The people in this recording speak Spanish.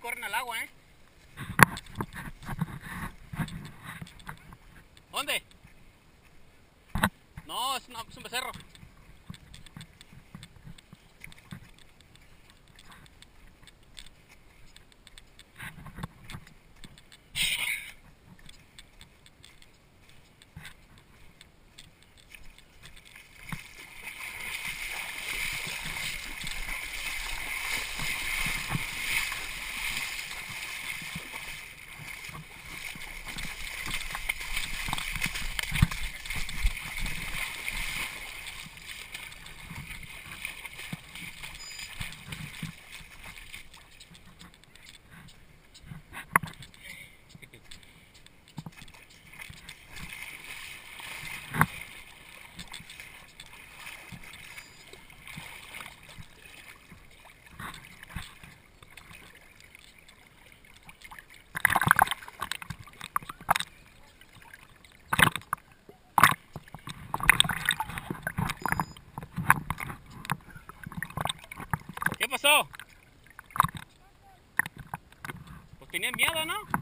corren al agua, ¿eh? ¿Dónde? No, es, es un becerro. Pues tenían miedo, ¿no?